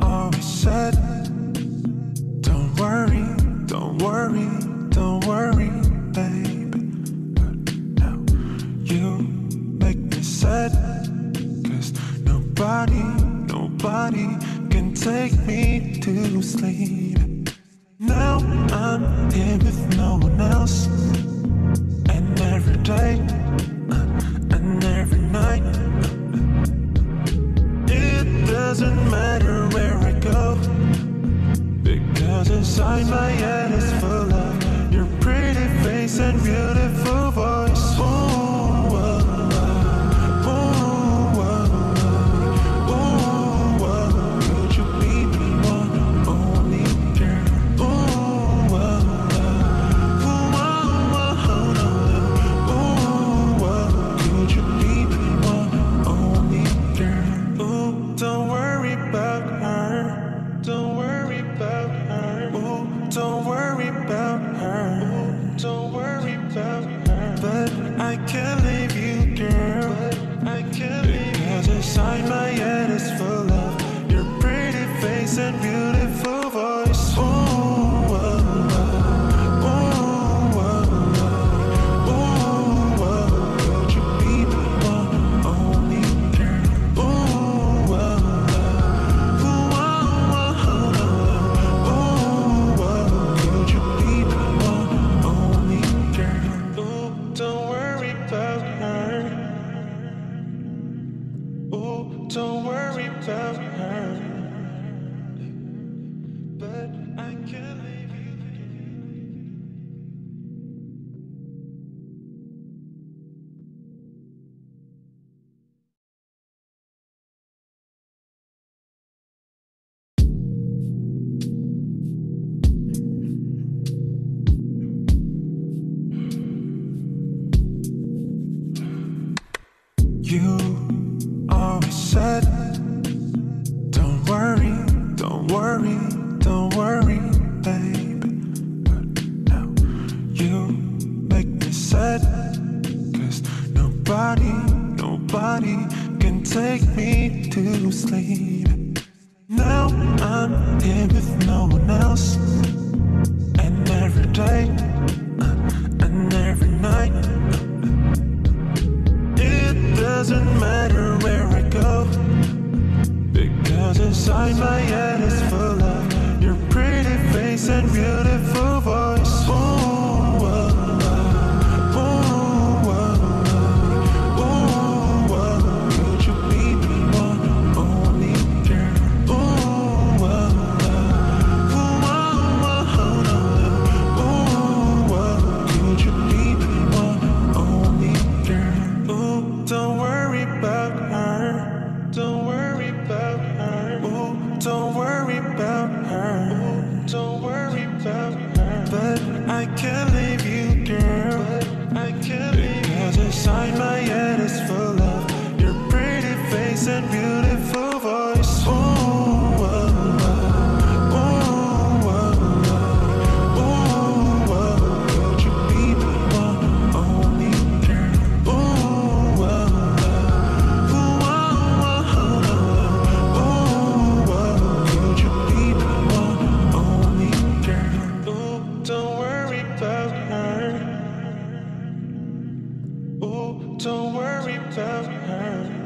always said, Don't worry, don't worry, don't worry, baby. But now you make me sad, cause nobody, nobody can take me to sleep. Now I'm here with no one else. Cause inside my head is full of your pretty face and beautiful can You always said, Don't worry, don't worry, don't worry, baby. But now you make me nobody, nobody can take me to sleep. Now I'm here with no one else, and every day. find my can't leave you, girl. I can't because inside my head is full of your pretty face and beautiful. Don't worry about her.